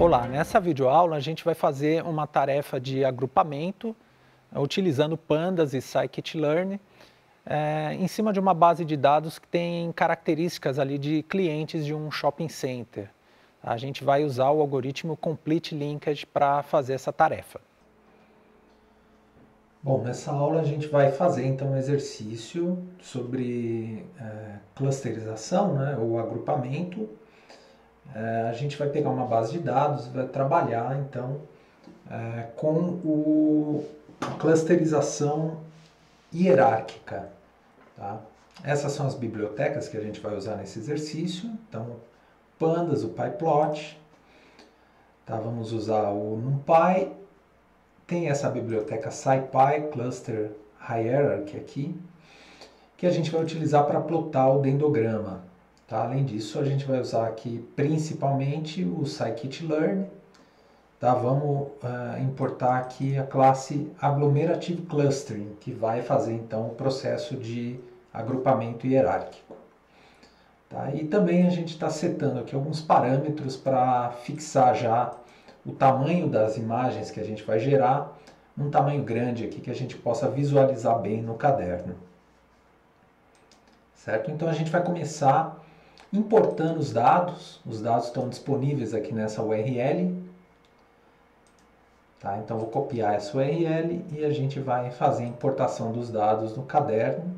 Olá, nessa videoaula a gente vai fazer uma tarefa de agrupamento eh, utilizando pandas e scikit-learn é, em cima de uma base de dados que tem características ali de clientes de um shopping center. A gente vai usar o algoritmo Complete Linkage para fazer essa tarefa. Bom, nessa aula a gente vai fazer então um exercício sobre é, clusterização, né, ou agrupamento, a gente vai pegar uma base de dados vai trabalhar então é, com o, a clusterização hierárquica. Tá? Essas são as bibliotecas que a gente vai usar nesse exercício. Então, pandas, o pyplot. Tá? Vamos usar o NumPy. Tem essa biblioteca SciPy Cluster Hierarchy aqui, que a gente vai utilizar para plotar o dendograma. Tá? Além disso, a gente vai usar aqui principalmente o scikit-learn. Tá? Vamos uh, importar aqui a classe Agglomerative Clustering, que vai fazer então o processo de agrupamento hierárquico. Tá? E também a gente está setando aqui alguns parâmetros para fixar já o tamanho das imagens que a gente vai gerar, um tamanho grande aqui que a gente possa visualizar bem no caderno. Certo? Então a gente vai começar importando os dados. Os dados estão disponíveis aqui nessa URL. Tá? Então vou copiar essa URL e a gente vai fazer a importação dos dados no caderno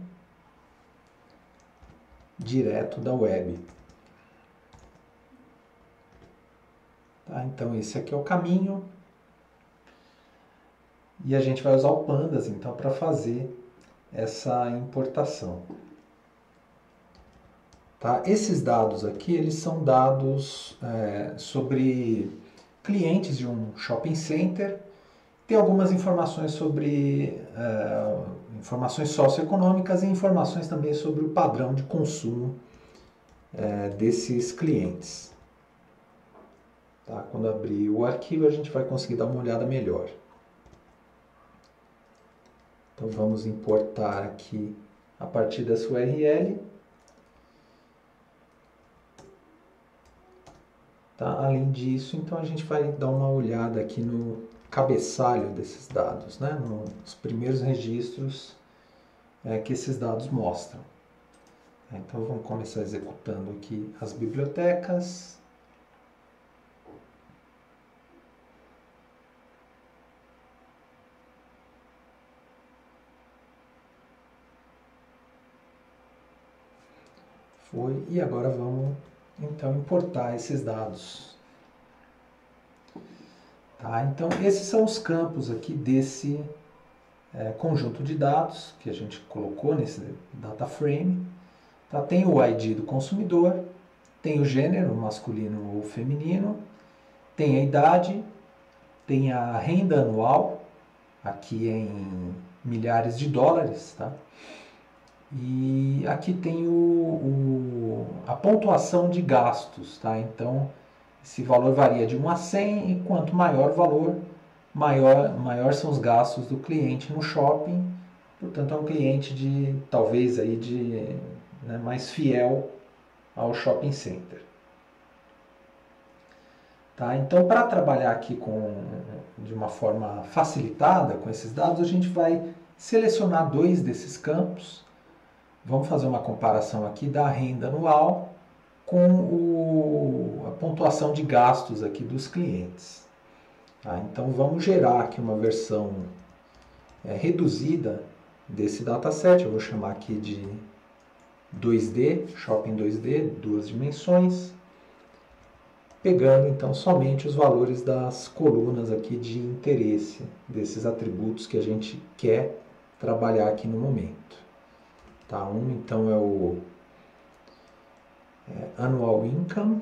direto da web. Tá? Então esse aqui é o caminho. E a gente vai usar o Pandas então para fazer essa importação. Tá? Esses dados aqui, eles são dados é, sobre clientes de um shopping center. Tem algumas informações sobre é, informações socioeconômicas e informações também sobre o padrão de consumo é, desses clientes. Tá? Quando abrir o arquivo, a gente vai conseguir dar uma olhada melhor. Então vamos importar aqui a partir dessa URL. Tá? Além disso, então a gente vai dar uma olhada aqui no cabeçalho desses dados, né? nos primeiros registros é, que esses dados mostram. Então vamos começar executando aqui as bibliotecas. Foi, e agora vamos então importar esses dados. Tá? Então, esses são os campos aqui desse é, conjunto de dados que a gente colocou nesse data frame. Tá? Tem o ID do consumidor, tem o gênero, masculino ou feminino, tem a idade, tem a renda anual, aqui em milhares de dólares, tá? E aqui tem o, o, a pontuação de gastos, tá? Então, esse valor varia de 1 a 100 e quanto maior o valor, maior, maior são os gastos do cliente no shopping. Portanto, é um cliente de talvez aí de né, mais fiel ao shopping center. Tá? Então, para trabalhar aqui com, de uma forma facilitada com esses dados, a gente vai selecionar dois desses campos Vamos fazer uma comparação aqui da renda anual com o, a pontuação de gastos aqui dos clientes. Tá? Então vamos gerar aqui uma versão é, reduzida desse dataset. Eu vou chamar aqui de 2D, Shopping 2D, duas dimensões. Pegando então somente os valores das colunas aqui de interesse, desses atributos que a gente quer trabalhar aqui no momento. Tá? Um então é o é, annual income.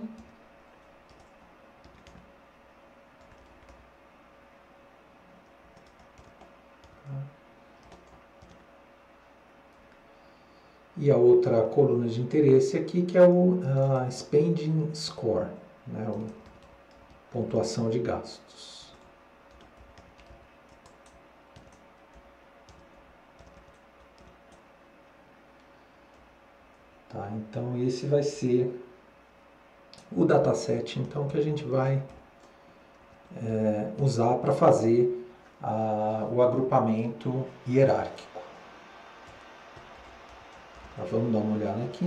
E a outra coluna de interesse aqui que é o uh, spending score, né? O, pontuação de gastos. Tá? Então esse vai ser o dataset então que a gente vai é, usar para fazer a, o agrupamento hierárquico. Então, vamos dar uma olhada aqui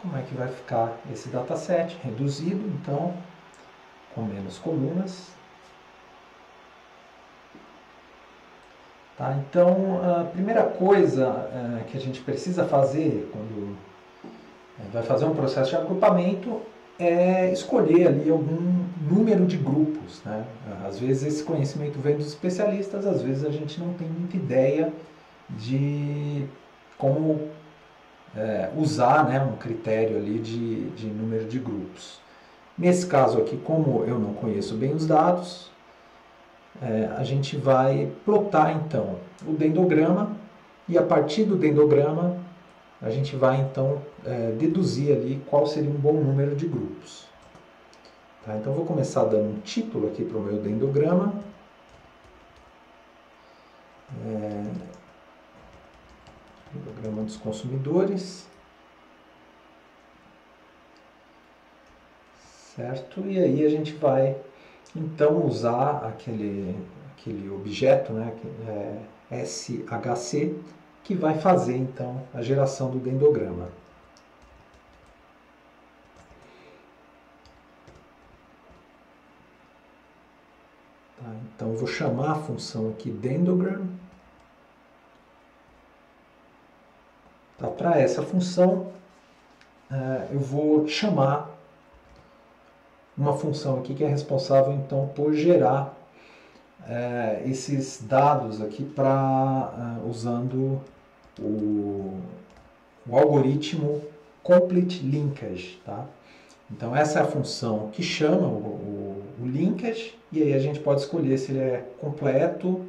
como é que vai ficar esse dataset reduzido, então, com menos colunas. Tá, então, a primeira coisa é, que a gente precisa fazer quando vai fazer um processo de agrupamento é escolher ali algum número de grupos. Né? Às vezes esse conhecimento vem dos especialistas, às vezes a gente não tem muita ideia de como é, usar né, um critério ali de, de número de grupos. Nesse caso aqui, como eu não conheço bem os dados, é, a gente vai plotar então o dendograma e a partir do dendograma a gente vai então é, deduzir ali qual seria um bom número de grupos. Tá? Então vou começar dando um título aqui para o meu dendograma. É, dendograma dos consumidores. Certo? E aí a gente vai então usar aquele, aquele objeto, né, é SHC, que vai fazer então a geração do dendograma. Tá, então eu vou chamar a função aqui dendogram. Tá, Para essa função uh, eu vou chamar uma função aqui que é responsável então por gerar é, esses dados aqui para uh, usando o, o, algoritmo complete linkage, tá? Então essa é a função que chama o, o, o linkage e aí a gente pode escolher se ele é completo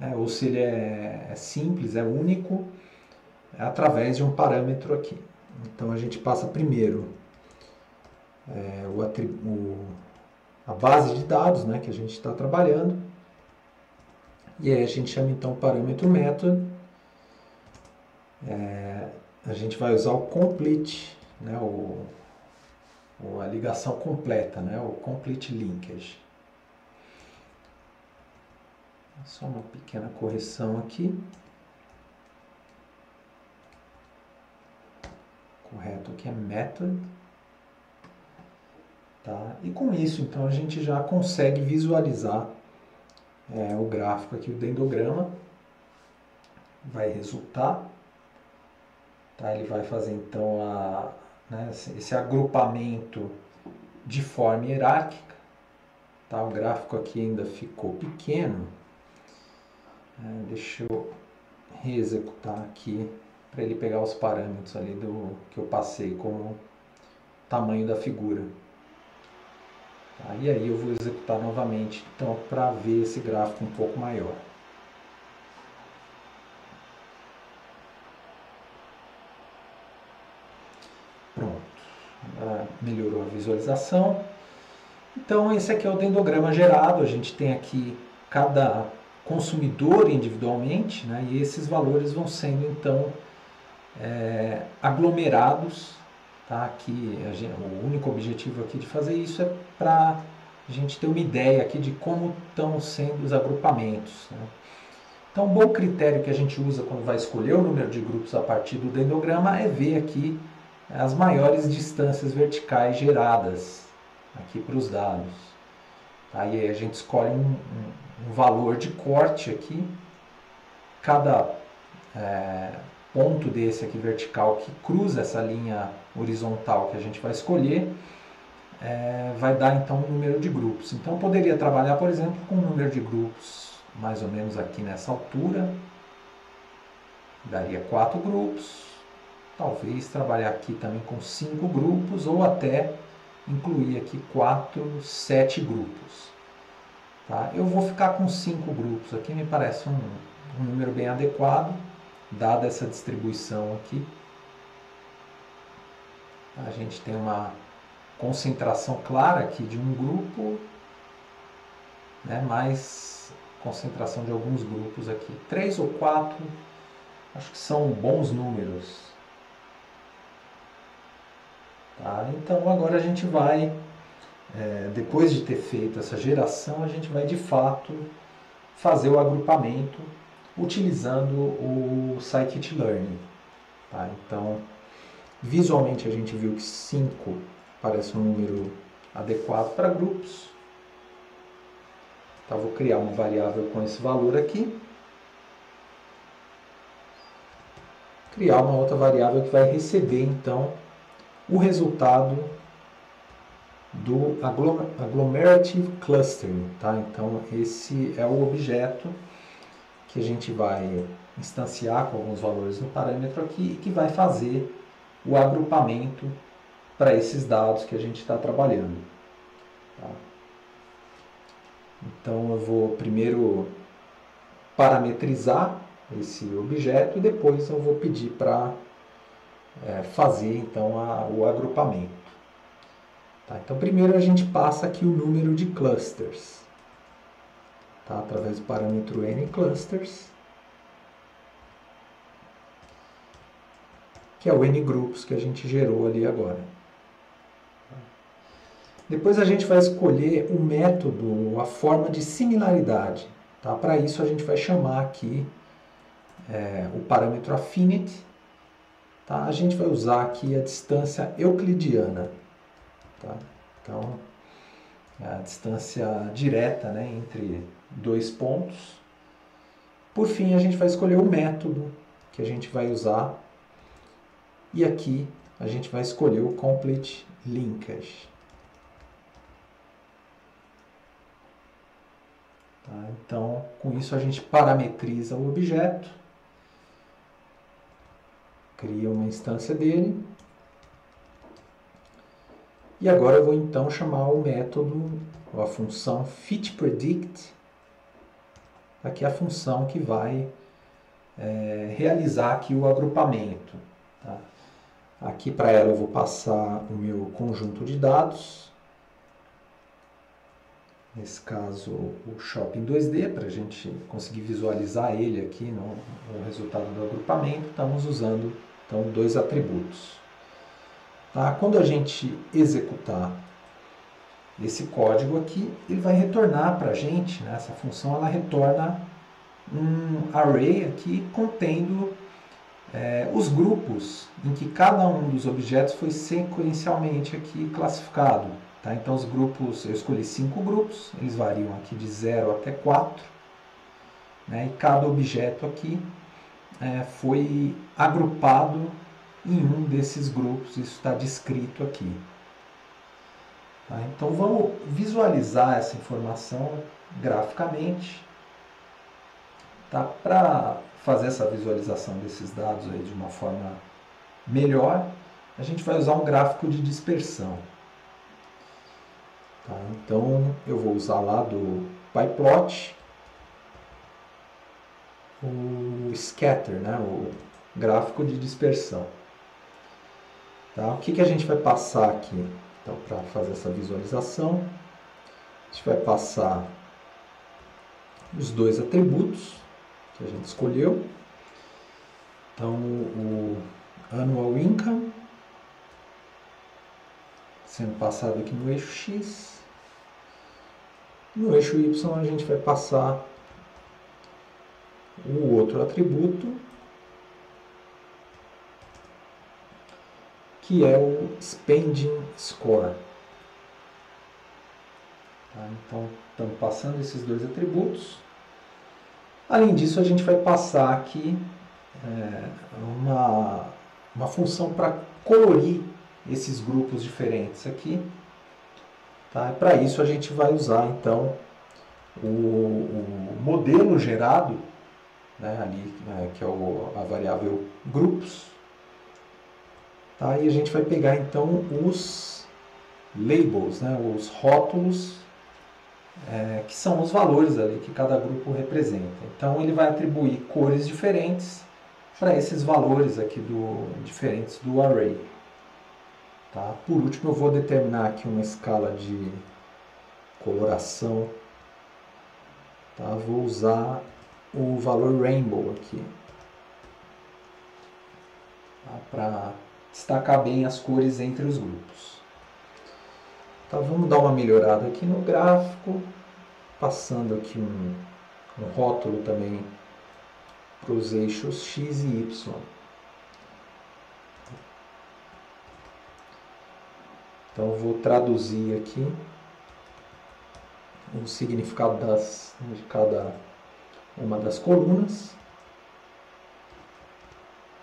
é, ou se ele é, é simples, é único, é através de um parâmetro aqui. Então a gente passa primeiro é, o, o, a base de dados né, que a gente está trabalhando. E aí a gente chama então o parâmetro method. É, a gente vai usar o complete, né, o, a ligação completa, né, o complete linkage. Só uma pequena correção aqui. Correto aqui é method. Tá? E com isso, então, a gente já consegue visualizar é, o gráfico aqui, o dendograma. Vai resultar. Tá? Ele vai fazer, então, a, né, esse agrupamento de forma hierárquica. Tá? O gráfico aqui ainda ficou pequeno. É, deixa eu reexecutar aqui para ele pegar os parâmetros ali do que eu passei como tamanho da figura. Tá? E aí eu vou executar novamente então, para ver esse gráfico um pouco maior. Melhorou a visualização. Então esse aqui é o dendograma gerado, a gente tem aqui cada consumidor individualmente, né, e esses valores vão sendo então é, aglomerados Tá? Que gente, o único objetivo aqui de fazer isso é para a gente ter uma ideia aqui de como estão sendo os agrupamentos. Né? Então, um bom critério que a gente usa quando vai escolher o número de grupos a partir do dendograma é ver aqui as maiores distâncias verticais geradas aqui para os dados. Tá? E aí a gente escolhe um, um, um valor de corte aqui. Cada é, ponto desse aqui vertical que cruza essa linha horizontal que a gente vai escolher, é, vai dar então um número de grupos. Então poderia trabalhar, por exemplo, com um número de grupos mais ou menos aqui nessa altura, daria quatro grupos, talvez trabalhar aqui também com cinco grupos ou até incluir aqui quatro, sete grupos. Tá? Eu vou ficar com cinco grupos aqui, me parece um, um número bem adequado dada essa distribuição aqui, a gente tem uma concentração clara aqui de um grupo, né, mais concentração de alguns grupos aqui. Três ou quatro, acho que são bons números. Tá? Então agora a gente vai é, depois de ter feito essa geração, a gente vai de fato fazer o agrupamento utilizando o scikit-learn. Tá? Então, visualmente a gente viu que 5 parece um número adequado para grupos. Então, vou criar uma variável com esse valor aqui. Criar uma outra variável que vai receber, então, o resultado do agglomerative clustering. Tá? Então, esse é o objeto que a gente vai instanciar com alguns valores no parâmetro aqui e que vai fazer o agrupamento para esses dados que a gente está trabalhando. Tá? Então eu vou primeiro parametrizar esse objeto e depois eu vou pedir para é, fazer então a, o agrupamento. Tá? Então primeiro a gente passa aqui o número de clusters, tá? através do parâmetro nclusters, que é o ngroups que a gente gerou ali agora. Depois a gente vai escolher o método, a forma de similaridade. Tá? Para isso a gente vai chamar aqui é, o parâmetro affinity. Tá? A gente vai usar aqui a distância euclidiana. Tá? Então, é a distância direta né, entre dois pontos. Por fim, a gente vai escolher o método que a gente vai usar. E aqui a gente vai escolher o complete linkage. Tá? Então, com isso a gente parametriza o objeto, cria uma instância dele. E agora eu vou então chamar o método, ou a função fitPredict, aqui é a função que vai é, realizar aqui o agrupamento. Tá? Aqui para ela eu vou passar o meu conjunto de dados, nesse caso o Shopping 2D, para a gente conseguir visualizar ele aqui no, no, resultado do agrupamento, estamos usando então dois atributos. Tá? Quando a gente executar esse código aqui, ele vai retornar para a gente, né? essa função ela retorna um array aqui contendo é, os grupos em que cada um dos objetos foi sequencialmente aqui classificado. Tá? Então, os grupos, eu escolhi cinco grupos, eles variam aqui de 0 até 4. Né? E cada objeto aqui é, foi agrupado em um desses grupos, isso está descrito aqui. Tá? Então, vamos visualizar essa informação graficamente. Tá? Para fazer essa visualização desses dados aí de uma forma melhor, a gente vai usar um gráfico de dispersão. Tá? Então eu vou usar lá do PyPlot o scatter, né? o gráfico de dispersão. Tá? O que, que a gente vai passar aqui então, para fazer essa visualização? A gente vai passar os dois atributos que a gente escolheu. Então, o annual income sendo passado aqui no eixo X. No eixo Y a gente vai passar o outro atributo, que é o Spending Score. Tá? Então, estamos passando esses dois atributos. Além disso, a gente vai passar aqui é, uma, uma função para colorir esses grupos diferentes aqui. Tá? Para isso a gente vai usar então o, o modelo gerado, né, ali, é, que é o, a variável grupos. Tá? E a gente vai pegar então os labels, né, os rótulos, é, que são os valores ali que cada grupo representa. Então ele vai atribuir cores diferentes para esses valores aqui do, diferentes do array. Tá? Por último, eu vou determinar aqui uma escala de coloração. Tá? Vou usar o valor rainbow aqui. Tá? Para destacar bem as cores entre os grupos. Tá, vamos dar uma melhorada aqui no gráfico, passando aqui um, um rótulo também para os eixos x e y. Então vou traduzir aqui o significado das, de cada uma das colunas.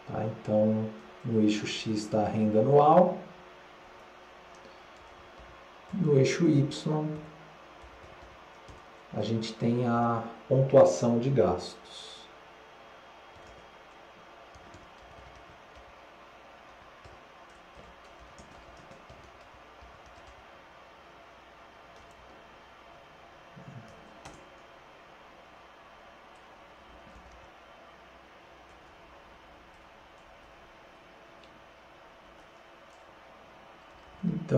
Tá? Então no eixo x está a renda anual, no eixo y a gente tem a pontuação de gastos.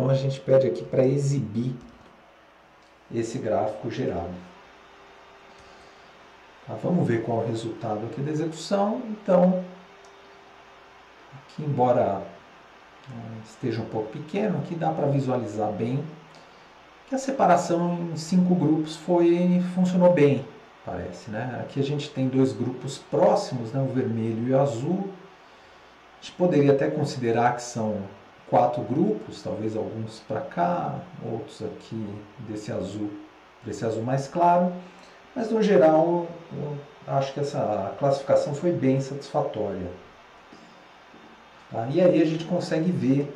A gente pede aqui para exibir esse gráfico gerado. Tá, vamos ver qual é o resultado aqui da execução. Então, aqui embora né, esteja um pouco pequeno, aqui dá para visualizar bem que a separação em cinco grupos foi funcionou bem, parece. Né? Aqui a gente tem dois grupos próximos, né? o vermelho e o azul. A gente poderia até considerar que são quatro grupos, talvez alguns para cá, outros aqui desse azul, desse azul mais claro, mas no geral eu acho que essa classificação foi bem satisfatória. Tá? E aí a gente consegue ver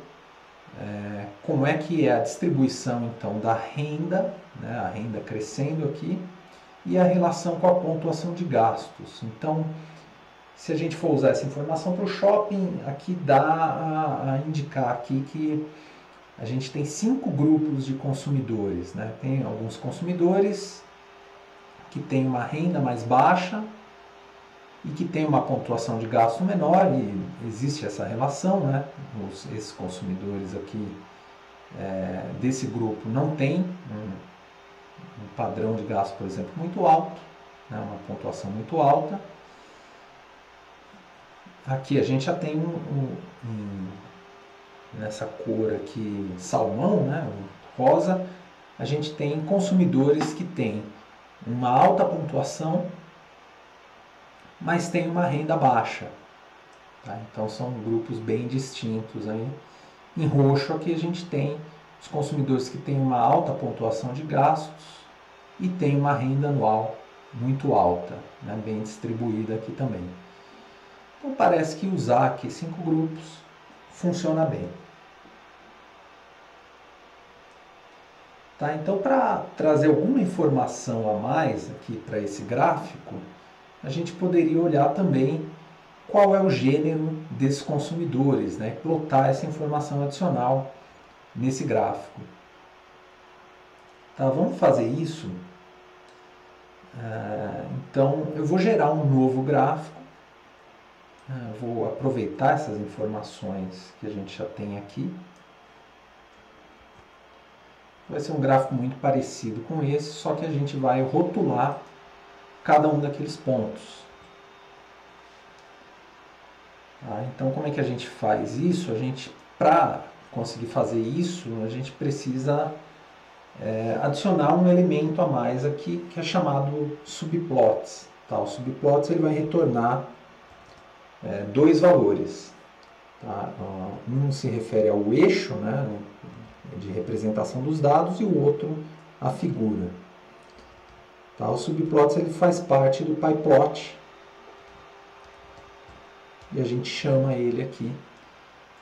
é, como é que é a distribuição então da renda, né, a renda crescendo aqui, e a relação com a pontuação de gastos. Então, se a gente for usar essa informação para o shopping, aqui dá a, a, indicar aqui que a gente tem cinco grupos de consumidores. Né? Tem alguns consumidores que têm uma renda mais baixa e que tem uma pontuação de gasto menor e existe essa relação, né? Os, esses consumidores aqui é, desse grupo não tem um, um, padrão de gasto, por exemplo, muito alto, né? uma pontuação muito alta Aqui a gente já tem um, um, um nessa cor aqui salmão, né, rosa, a gente tem consumidores que têm uma alta pontuação, mas tem uma renda baixa. Tá? Então são grupos bem distintos. Aí. Em roxo aqui a gente tem os consumidores que têm uma alta pontuação de gastos e tem uma renda anual muito alta, né? bem distribuída aqui também. Então parece que usar aqui cinco grupos funciona bem. Tá? Então, para trazer alguma informação a mais aqui para esse gráfico, a gente poderia olhar também qual é o gênero desses consumidores, né? plotar essa informação adicional nesse gráfico. Tá, vamos fazer isso. Ah, então, eu vou gerar um novo gráfico ah, vou aproveitar essas informações que a gente já tem aqui. Vai ser um gráfico muito parecido com esse, só que a gente vai rotular cada um daqueles pontos. Tá? Então, como é que a gente faz isso? A gente, para conseguir fazer isso, a gente precisa é, adicionar um elemento a mais aqui, que é chamado subplots. Tá? O subplots ele vai retornar é, dois valores. Tá? Um se refere ao eixo né, de representação dos dados e o outro à figura. Tá? O subplots ele faz parte do pyplot e a gente chama ele aqui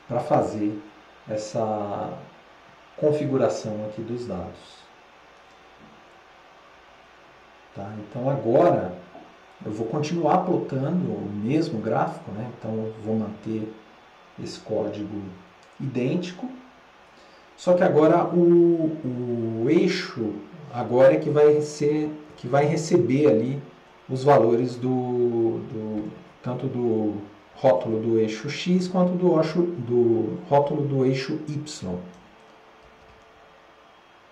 para fazer essa configuração aqui dos dados. Tá? Então agora eu vou continuar plotando o mesmo gráfico, né? então vou manter esse código idêntico, só que agora o, o eixo agora é que vai, ser, que vai receber ali os valores do, do tanto do rótulo do eixo x quanto do, do rótulo do eixo y.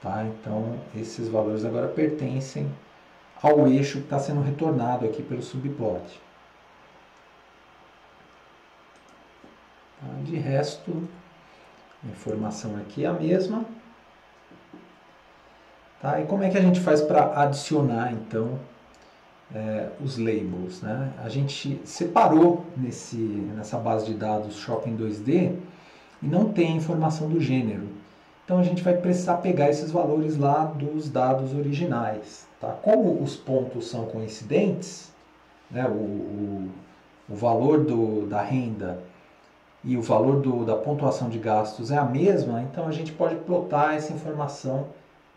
Tá? Então esses valores agora pertencem ao eixo que está sendo retornado aqui pelo subplot. Tá? De resto, a informação aqui é a mesma. Tá? E como é que a gente faz para adicionar então é, os labels? Né? A gente separou nesse, nessa base de dados Shopping 2D e não tem informação do gênero. Então a gente vai precisar pegar esses valores lá dos dados originais. Tá? Como os pontos são coincidentes, né, o, o, o valor do, da renda e o valor do, da pontuação de gastos é a mesma, então a gente pode plotar essa informação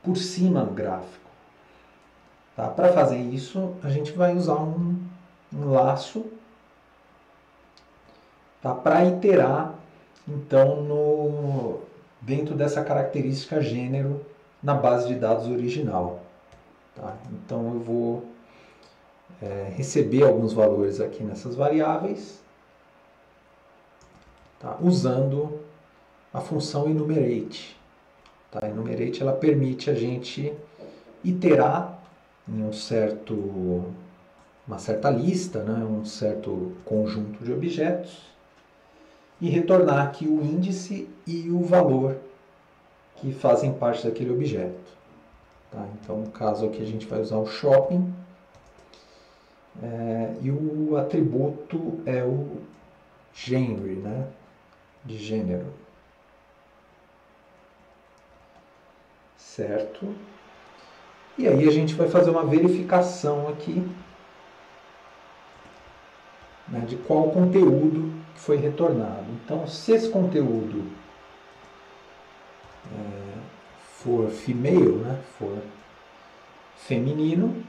por cima no gráfico. Tá? Para fazer isso, a gente vai usar um, um laço tá? para iterar então no, dentro dessa característica gênero na base de dados original. Tá? Então eu vou é, receber alguns valores aqui nessas variáveis, tá? usando a função enumerate. Tá? Enumerate ela permite a gente iterar em um certo, uma certa lista, né? um certo conjunto de objetos e retornar aqui o índice e o valor que fazem parte daquele objeto. Tá? Então, no caso aqui, a gente vai usar o shopping é, e o atributo é o genre, né? de gênero. Certo? E aí a gente vai fazer uma verificação aqui né, de qual conteúdo que foi retornado. Então, se esse conteúdo é, for female, né, for feminino,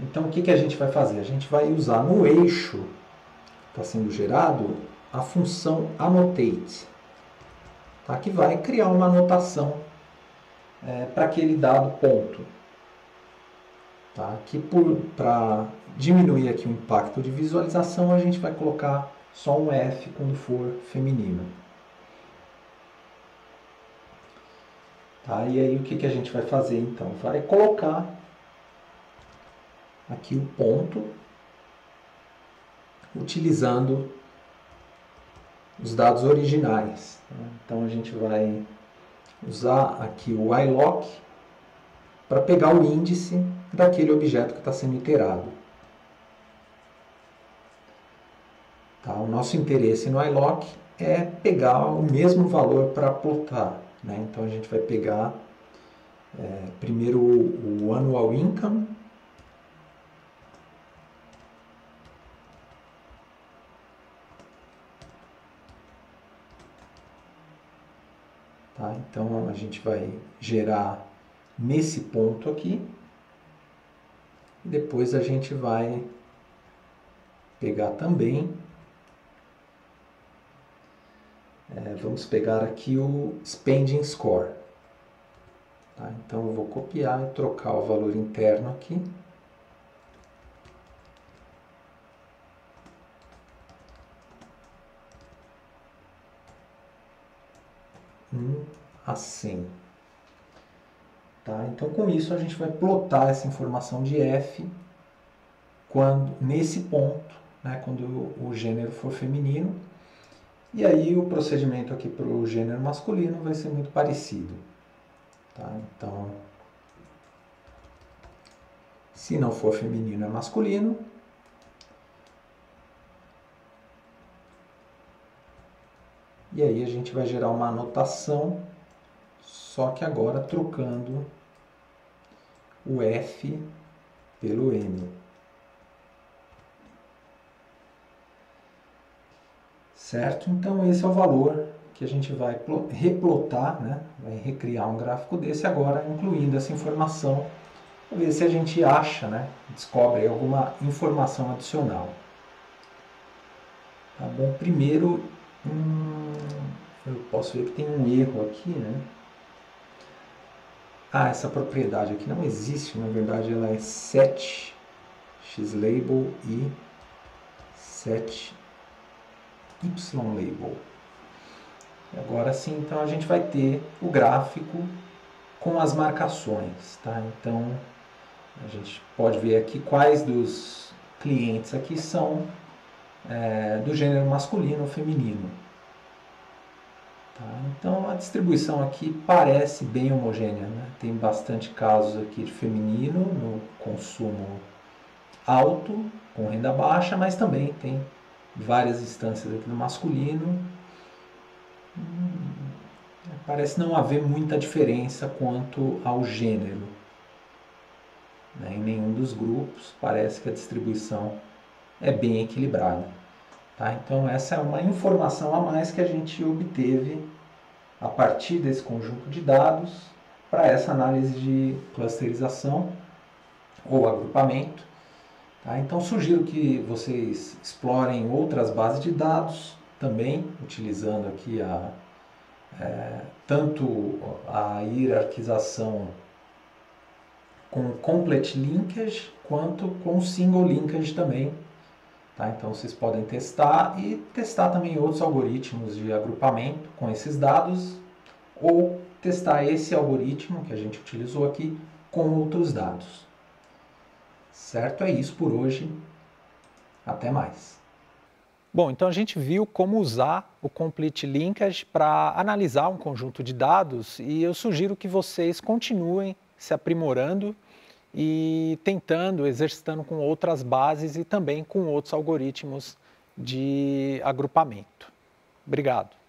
então o que, que a gente vai fazer? A gente vai usar no eixo que está sendo gerado a função annotate, tá? que vai criar uma anotação é, para aquele dado ponto. Tá? Que para diminuir aqui o impacto de visualização, a gente vai colocar só um F quando for feminino. Tá? E aí o que, que a gente vai fazer então? Vai colocar aqui o ponto utilizando os dados originais. Tá? Então a gente vai usar aqui o iLock para pegar o índice daquele objeto que está sendo iterado. Tá? O nosso interesse no iLock é pegar o mesmo valor para plotar. Né? Então a gente vai pegar é, primeiro o, o annual income, Tá? Então a gente vai gerar nesse ponto aqui. Depois a gente vai pegar também. É, vamos pegar aqui o Spending Score. Tá? Então eu vou copiar e trocar o valor interno aqui. Assim. Tá? Então, com isso, a gente vai plotar essa informação de F quando, nesse ponto, né, quando o, gênero for feminino. E aí o procedimento aqui para o gênero masculino vai ser muito parecido. Tá? Então, se não for feminino, é masculino. E aí a gente vai gerar uma anotação só que agora trocando o F pelo M. Certo? Então esse é o valor que a gente vai replotar, né? vai recriar um gráfico desse agora, incluindo essa informação, para ver se a gente acha, né? descobre alguma informação adicional. Tá bom? Primeiro, hum, eu posso ver que tem um erro aqui, né? Ah, essa propriedade aqui não existe, na verdade ela é set xlabel e set ylabel. Agora sim, então a gente vai ter o gráfico com as marcações, tá? Então a gente pode ver aqui quais dos clientes aqui são é, do gênero masculino ou feminino. Tá? Então a distribuição aqui parece bem homogênea. Né? Tem bastante casos aqui de feminino no consumo alto, com renda baixa, mas também tem várias instâncias aqui no masculino. Hum, parece não haver muita diferença quanto ao gênero. Né? Em nenhum dos grupos parece que a distribuição é bem equilibrada. Tá? Então, essa é uma informação a mais que a gente obteve a partir desse conjunto de dados para essa análise de clusterização ou agrupamento. Tá? Então, sugiro que vocês explorem outras bases de dados também, utilizando aqui a, é, tanto a hierarquização com complete linkage quanto com single linkage também. Tá? Então vocês podem testar e testar também outros algoritmos de agrupamento com esses dados ou testar esse algoritmo que a gente utilizou aqui com outros dados. Certo? É isso por hoje. Até mais. Bom, então a gente viu como usar o Complete Linkage para analisar um conjunto de dados e eu sugiro que vocês continuem se aprimorando e tentando, exercitando com outras bases e também com outros algoritmos de agrupamento. Obrigado.